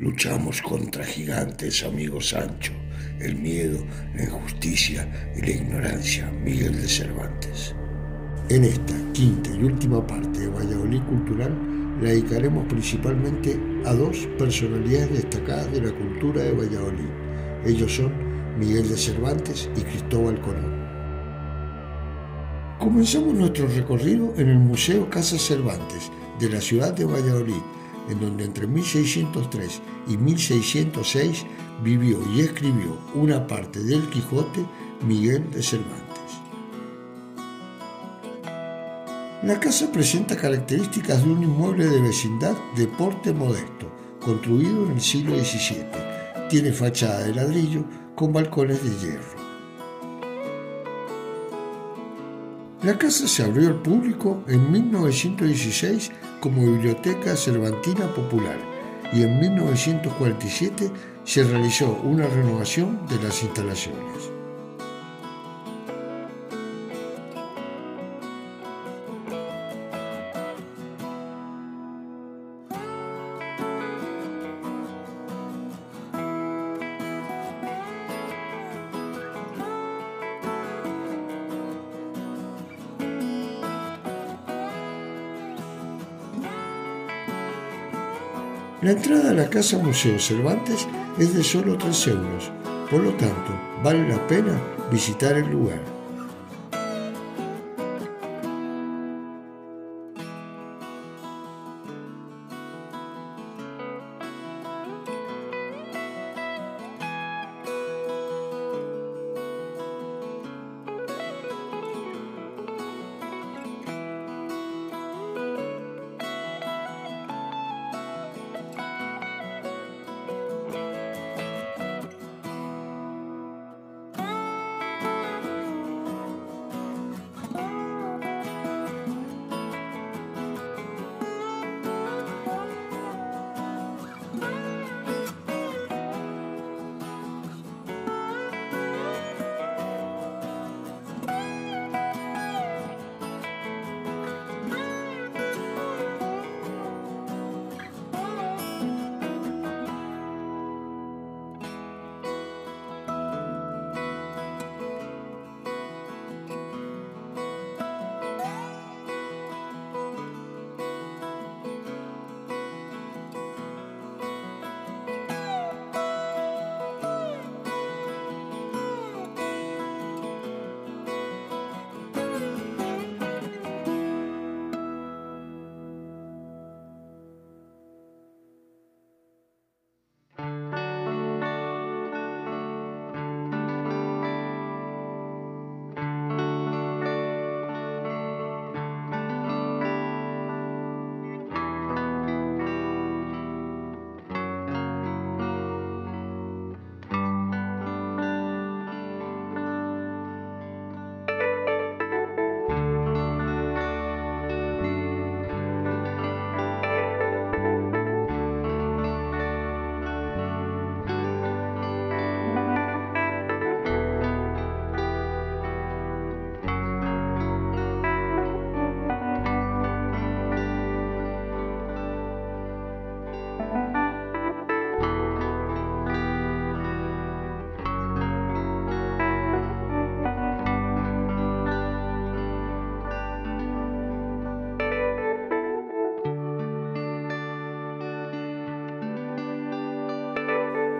Luchamos contra gigantes, amigo Sancho, el miedo, la injusticia y la ignorancia, Miguel de Cervantes. En esta quinta y última parte de Valladolid Cultural la dedicaremos principalmente a dos personalidades destacadas de la cultura de Valladolid. Ellos son Miguel de Cervantes y Cristóbal Colón. Comenzamos nuestro recorrido en el Museo Casa Cervantes de la ciudad de Valladolid, en donde entre 1603 y 1606 vivió y escribió una parte del Quijote Miguel de Cervantes. La casa presenta características de un inmueble de vecindad de porte modesto, construido en el siglo XVII. Tiene fachada de ladrillo con balcones de hierro. La casa se abrió al público en 1916 como Biblioteca Cervantina Popular y en 1947 se realizó una renovación de las instalaciones. La Casa Museo Cervantes es de solo 3 euros, por lo tanto, vale la pena visitar el lugar.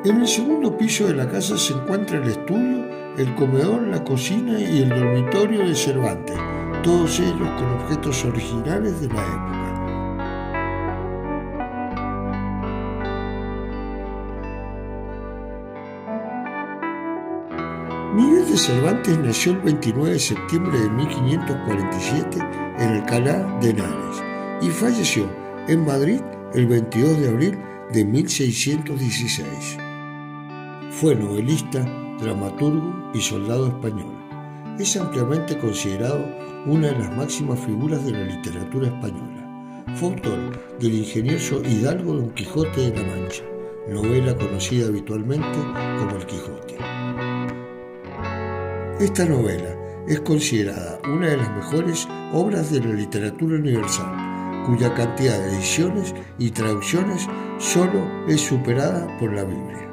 En el segundo piso de la casa se encuentra el estudio, el comedor, la cocina y el dormitorio de Cervantes, todos ellos con objetos originales de la época. Miguel de Cervantes nació el 29 de septiembre de 1547 en Alcalá de Henares y falleció en Madrid el 22 de abril de 1616. Fue novelista, dramaturgo y soldado español. Es ampliamente considerado una de las máximas figuras de la literatura española. Fue autor del ingenioso Hidalgo Don Quijote de la Mancha, novela conocida habitualmente como El Quijote. Esta novela es considerada una de las mejores obras de la literatura universal. cuya cantidad de ediciones y traducciones solo es superada por la Biblia.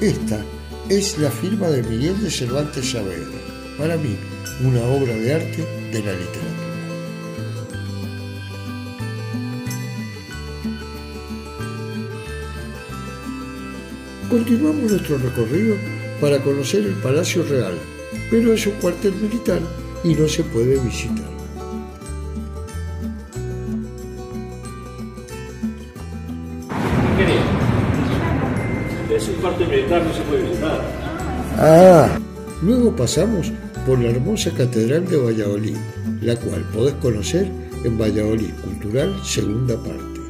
Esta es la firma de Miguel de Cervantes Saavedra, para mí una obra de arte de la literatura. Continuamos nuestro recorrido para conocer el Palacio Real, pero es un cuartel militar y no se puede visitar. Ah, luego pasamos por la hermosa Catedral de Valladolid, la cual podés conocer en Valladolid Cultural, segunda parte.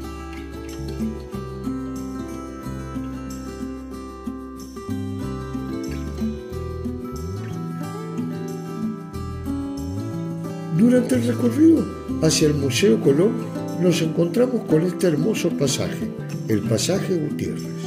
Durante el recorrido hacia el Museo Colón nos encontramos con este hermoso pasaje, el pasaje Gutiérrez.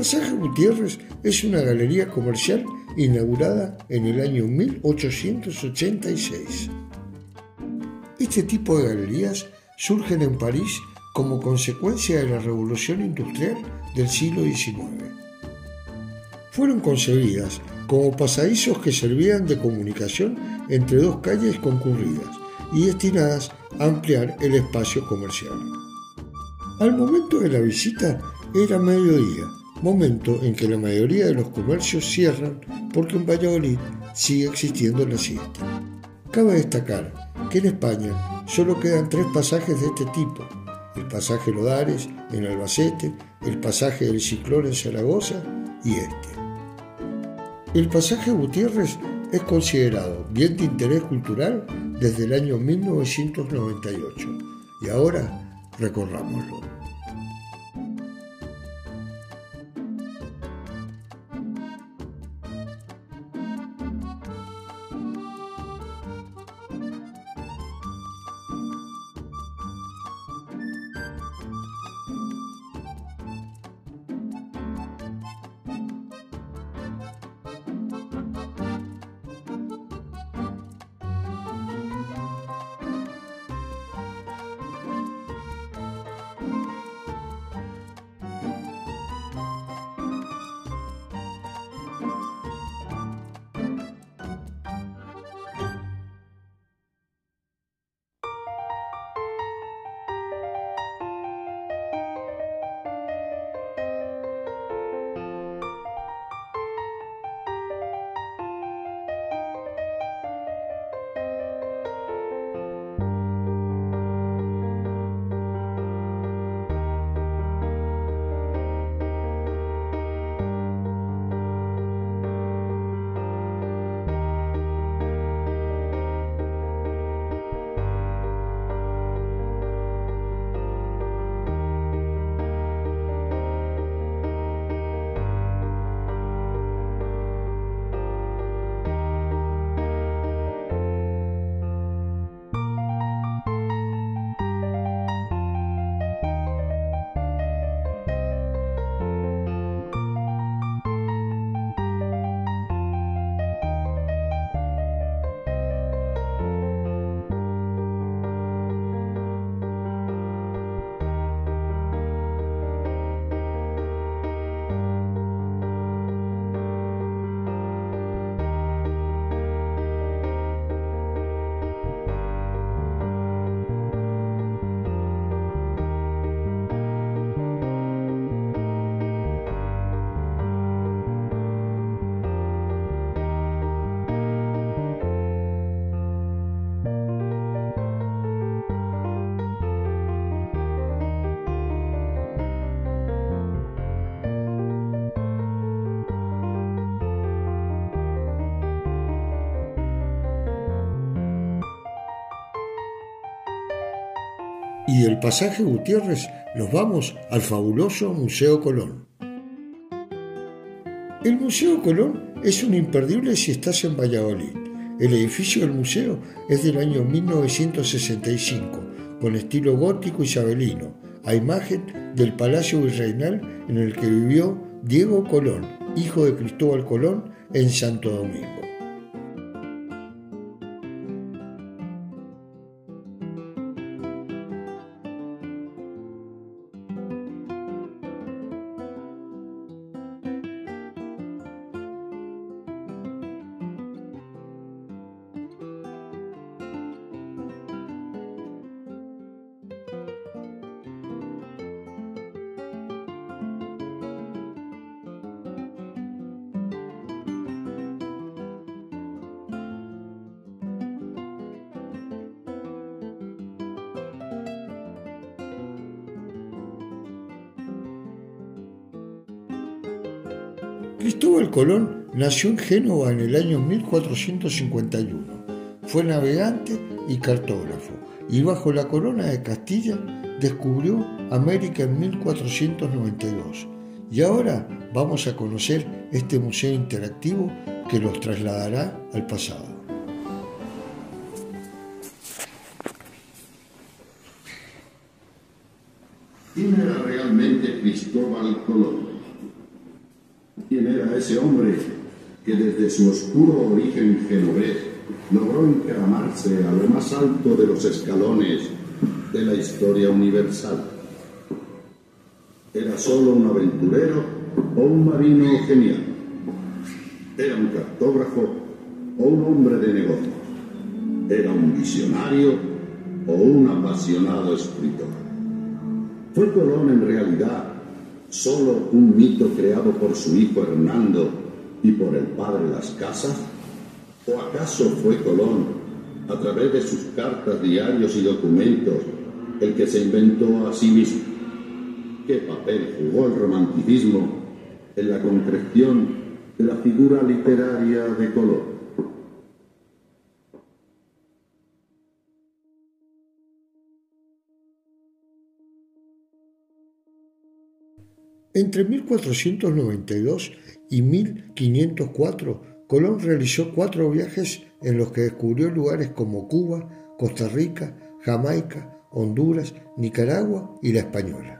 Pasaje Gutiérrez es una galería comercial inaugurada en el año 1886. Este tipo de galerías surgen en París como consecuencia de la revolución industrial del siglo XIX. Fueron concebidas como pasadizos que servían de comunicación entre dos calles concurridas y destinadas a ampliar el espacio comercial. Al momento de la visita era mediodía momento en que la mayoría de los comercios cierran porque en Valladolid sigue existiendo la siesta. Cabe destacar que en España solo quedan tres pasajes de este tipo, el pasaje Lodares en Albacete, el pasaje del Ciclón en Zaragoza y este. El pasaje Gutiérrez es considerado bien de interés cultural desde el año 1998 y ahora recorrámoslo. Y del pasaje Gutiérrez nos vamos al fabuloso Museo Colón. El Museo Colón es un imperdible si estás en Valladolid. El edificio del museo es del año 1965, con estilo gótico isabelino, a imagen del Palacio Virreinal en el que vivió Diego Colón, hijo de Cristóbal Colón, en Santo Domingo. Cristóbal Colón nació en Génova en el año 1451. Fue navegante y cartógrafo y bajo la corona de Castilla descubrió América en 1492. Y ahora vamos a conocer este museo interactivo que los trasladará al pasado. ¿Quién era realmente Cristóbal Colón? Quién era ese hombre que desde su oscuro origen genovés logró encaramarse a lo más alto de los escalones de la historia universal. ¿Era solo un aventurero o un marino genial? ¿Era un cartógrafo o un hombre de negocios? ¿Era un visionario o un apasionado escritor? ¿Fue Colón en realidad solo un mito creado por su hijo Hernando y por el padre Las Casas? ¿O acaso fue Colón, a través de sus cartas, diarios y documentos, el que se inventó a sí mismo? ¿Qué papel jugó el romanticismo en la concreción de la figura literaria de Colón? Entre 1492 y 1504, Colón realizó cuatro viajes en los que descubrió lugares como Cuba, Costa Rica, Jamaica, Honduras, Nicaragua y la Española.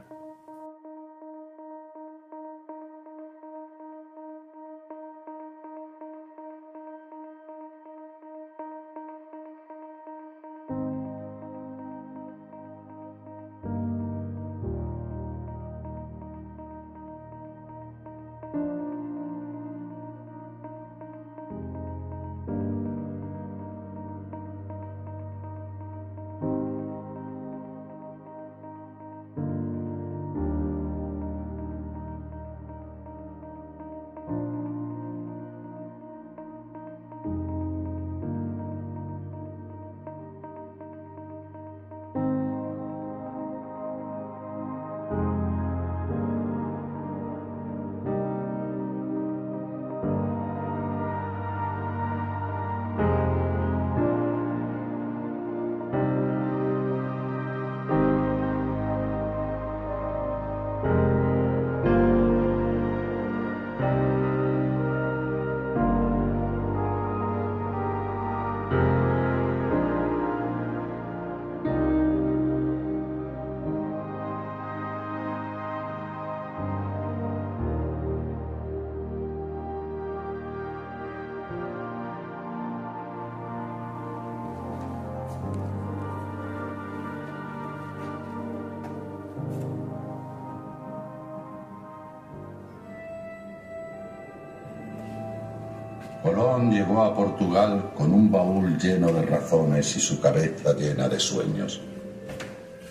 Colón llegó a Portugal con un baúl lleno de razones y su cabeza llena de sueños.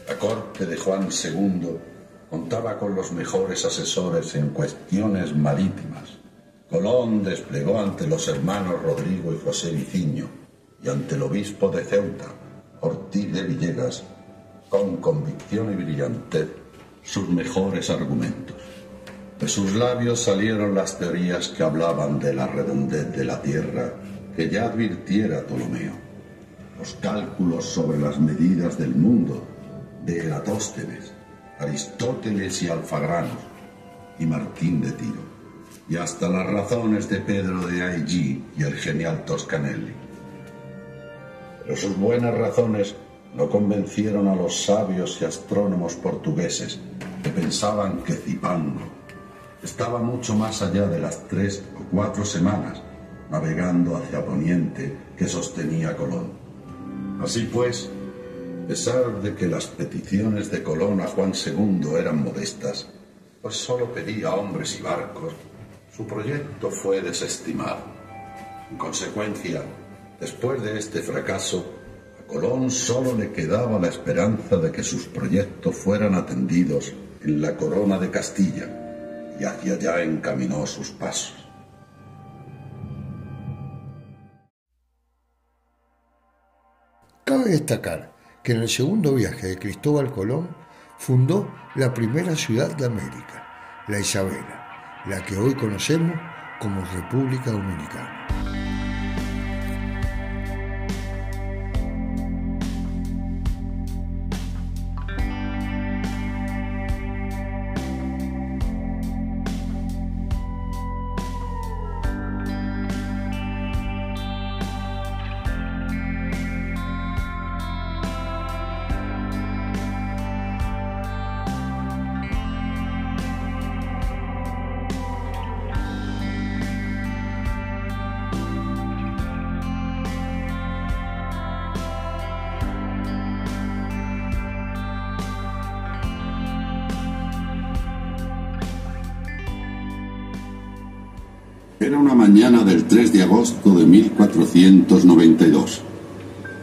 La corte de Juan II contaba con los mejores asesores en cuestiones marítimas. Colón desplegó ante los hermanos Rodrigo y José Viciño y ante el obispo de Ceuta, Ortiz de Villegas, con convicción y brillantez, sus mejores argumentos. De sus labios salieron las teorías que hablaban de la redondez de la Tierra, que ya advirtiera Ptolomeo, los cálculos sobre las medidas del mundo, de Eratóstenes, Aristóteles y Alfagrano, y Martín de Tiro, y hasta las razones de Pedro de Aigi y el genial Toscanelli. Pero sus buenas razones no convencieron a los sabios y astrónomos portugueses que pensaban que Zipango estaba mucho más allá de las tres o cuatro semanas navegando hacia Poniente que sostenía Colón. Así pues, a pesar de que las peticiones de Colón a Juan II eran modestas, pues solo pedía hombres y barcos, su proyecto fue desestimado. En consecuencia, después de este fracaso, a Colón solo le quedaba la esperanza de que sus proyectos fueran atendidos en la corona de Castilla, y hacia allá encaminó sus pasos. Cabe destacar que en el segundo viaje de Cristóbal Colón fundó la primera ciudad de América, la Isabela, la que hoy conocemos como República Dominicana. Era una mañana del 3 de agosto de 1492.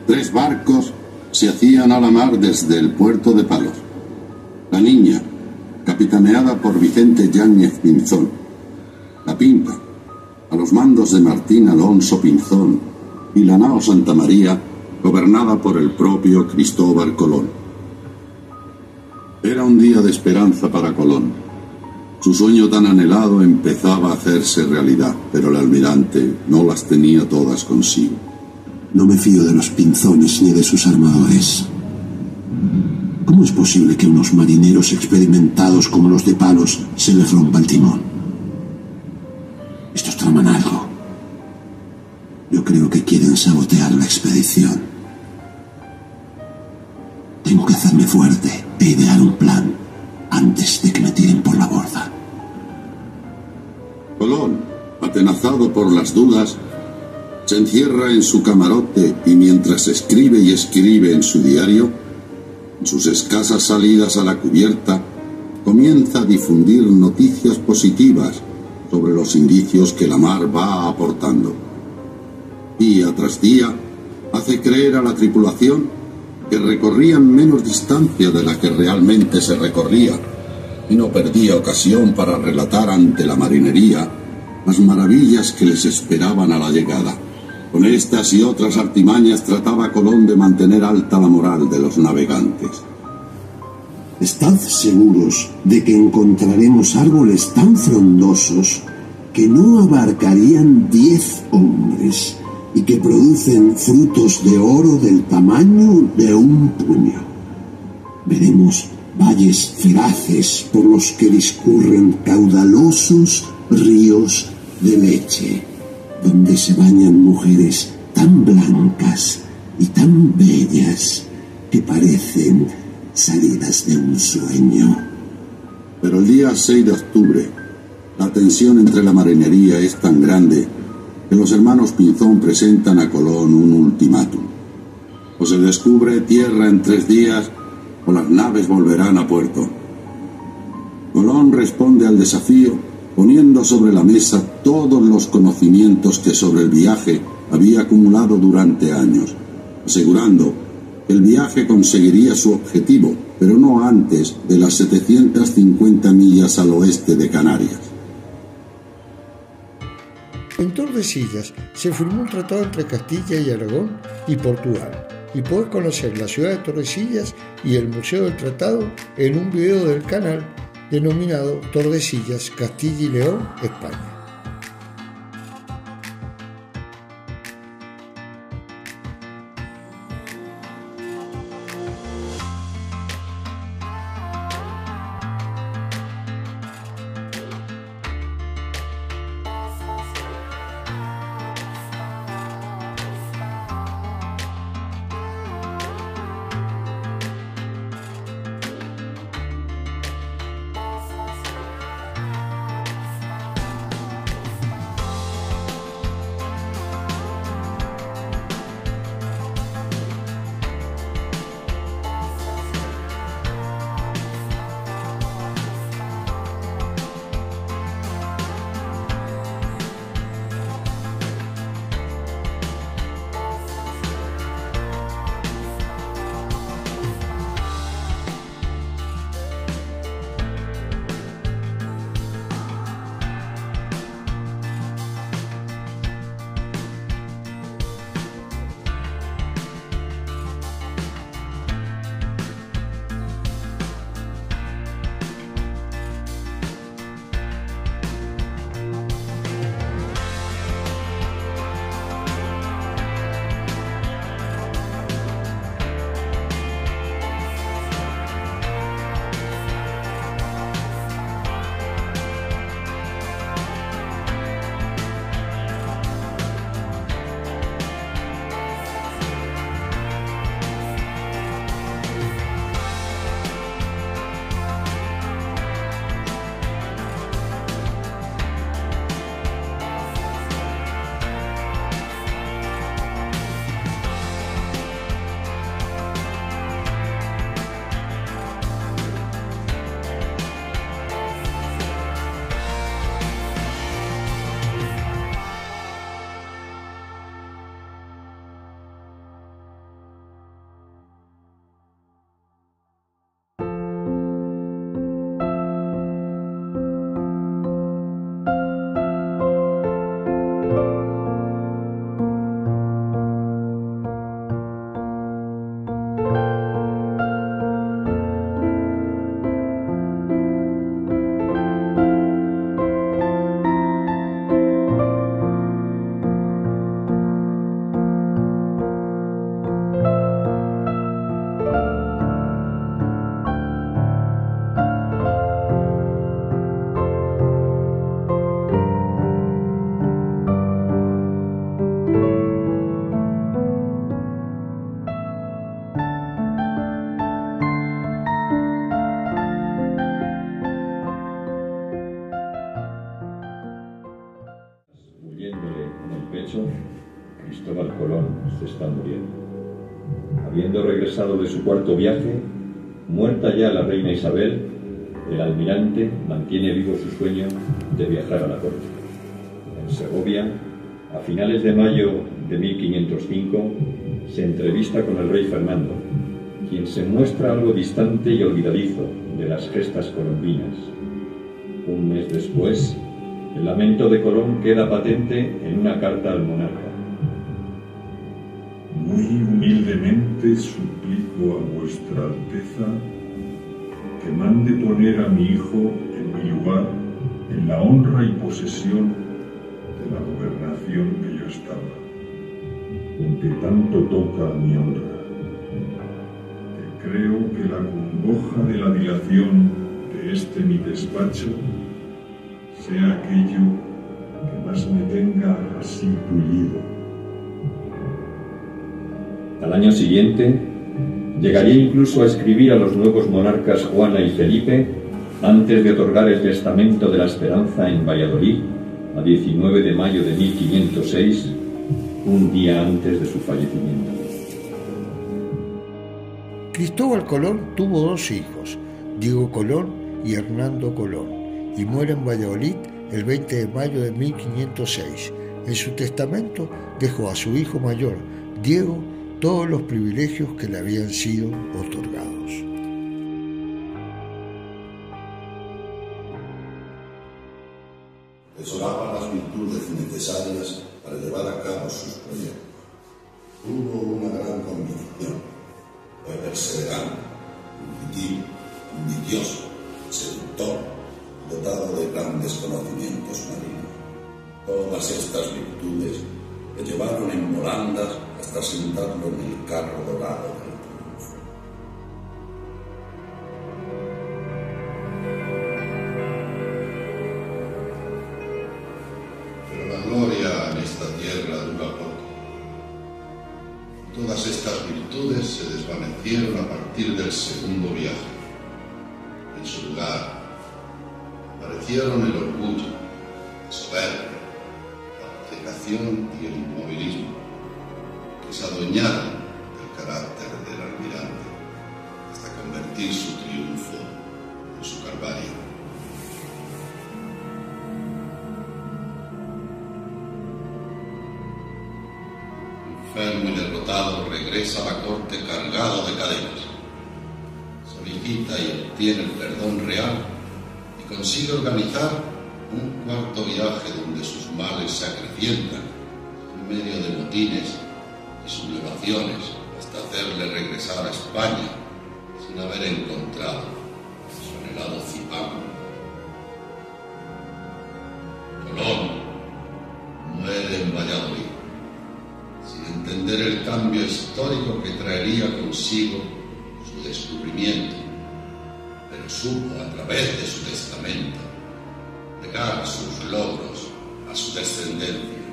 Tres barcos se hacían a la mar desde el puerto de Palos. La niña, capitaneada por Vicente Yáñez Pinzón. La Pinta, a los mandos de Martín Alonso Pinzón. Y la nao Santa María, gobernada por el propio Cristóbal Colón. Era un día de esperanza para Colón su sueño tan anhelado empezaba a hacerse realidad, pero el almirante no las tenía todas consigo. No me fío de los pinzones ni de sus armadores. ¿Cómo es posible que unos marineros experimentados como los de Palos se les rompa el timón? Estos traman algo. Yo creo que quieren sabotear la expedición. Tengo que hacerme fuerte e idear un plan antes de que me tiren por la borda. Colón, atenazado por las dudas, se encierra en su camarote y mientras escribe y escribe en su diario, en sus escasas salidas a la cubierta, comienza a difundir noticias positivas sobre los indicios que la mar va aportando. Día tras día, hace creer a la tripulación que recorrían menos distancia de la que realmente se recorría, y no perdía ocasión para relatar ante la marinería las maravillas que les esperaban a la llegada. Con estas y otras artimañas trataba Colón de mantener alta la moral de los navegantes. Estad seguros de que encontraremos árboles tan frondosos que no abarcarían diez hombres y que producen frutos de oro del tamaño de un puño. Veremos valles feraces por los que discurren caudalosos ríos de leche, donde se bañan mujeres tan blancas y tan bellas que parecen salidas de un sueño. Pero el día 6 de octubre, la tensión entre la marinería es tan grande que los hermanos Pinzón presentan a Colón un ultimátum. O se descubre tierra en tres días o las naves volverán a puerto. Colón responde al desafío poniendo sobre la mesa todos los conocimientos que sobre el viaje había acumulado durante años, asegurando que el viaje conseguiría su objetivo, pero no antes de las 750 millas al oeste de Canarias. En Tordesillas se firmó un tratado entre Castilla y Aragón y Portugal y puedes conocer la ciudad de Tordesillas y el Museo del Tratado en un video del canal denominado Tordesillas, Castilla y León, España. Su cuarto viaje, muerta ya la reina Isabel, el almirante mantiene vivo su sueño de viajar a la corte. En Segovia, a finales de mayo de 1505, se entrevista con el rey Fernando, quien se muestra algo distante y olvidadizo de las gestas colombinas. Un mes después, el lamento de Colón queda patente en una carta al monarca. Muy humildemente suplico a vuestra Alteza que mande poner a mi hijo en mi lugar en la honra y posesión de la gobernación que yo estaba, en que tanto toca a mi honra. Que creo que la congoja de la dilación de este mi despacho sea aquello que más me tenga así tullido. Al año siguiente, llegaría incluso a escribir a los nuevos monarcas Juana y Felipe antes de otorgar el testamento de la esperanza en Valladolid a 19 de mayo de 1506, un día antes de su fallecimiento. Cristóbal Colón tuvo dos hijos, Diego Colón y Hernando Colón y muere en Valladolid el 20 de mayo de 1506. En su testamento dejó a su hijo mayor, Diego, todos los privilegios que le habían sido otorgados. El carro dorado del triunfo. Pero la gloria en esta tierra dura poco. Todas estas virtudes se desvanecieron a partir del segundo viaje. En su lugar, aparecieron el orgullo, la soberbia, la obcecación y el inmovilismo, se adueñaron del carácter del almirante hasta convertir su triunfo en su calvario. Enfermo y derrotado, regresa a la corte cargado de cadenas. Solicita y obtiene el perdón real y consigue organizar un cuarto viaje donde sus males se acrecientan en medio de motines y sublevaciones hasta hacerle regresar a España sin haber encontrado su anhelado Zipán. Colón muere en Valladolid sin entender el cambio histórico que traería consigo su descubrimiento, pero supo a través de su testamento legar sus logros a su descendencia.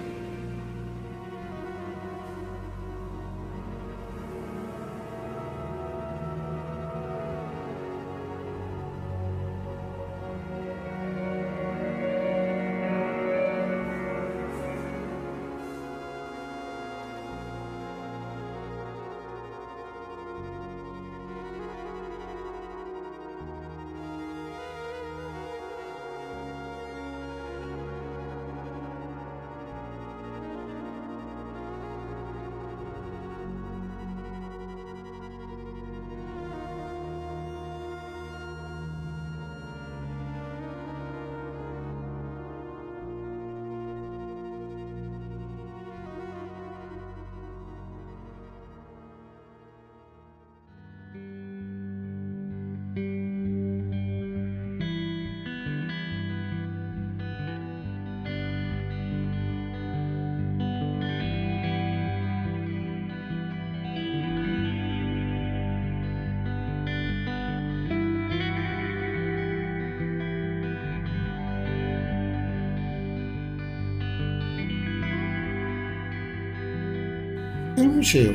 Museo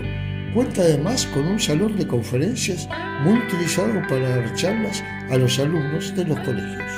cuenta además con un salón de conferencias muy utilizado para dar charlas a los alumnos de los colegios.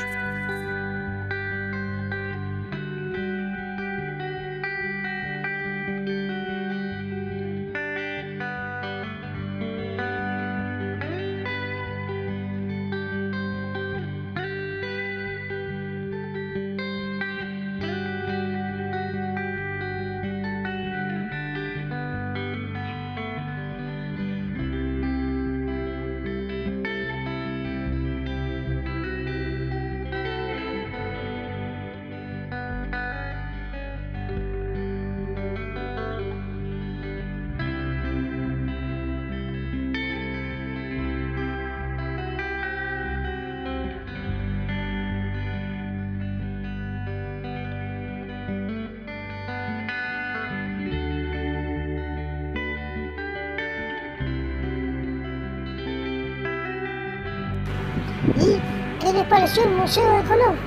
¿Y qué les pareció el Museo de Colón?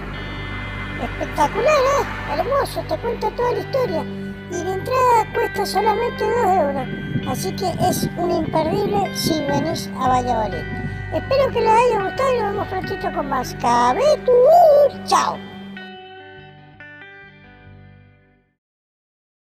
Espectacular, ¿eh? Hermoso, te cuento toda la historia. Y la entrada cuesta solamente 2 euros. Así que es un imperdible si venís a Valladolid. Espero que les haya gustado y nos vemos prontito con más. Cabetur. Chao.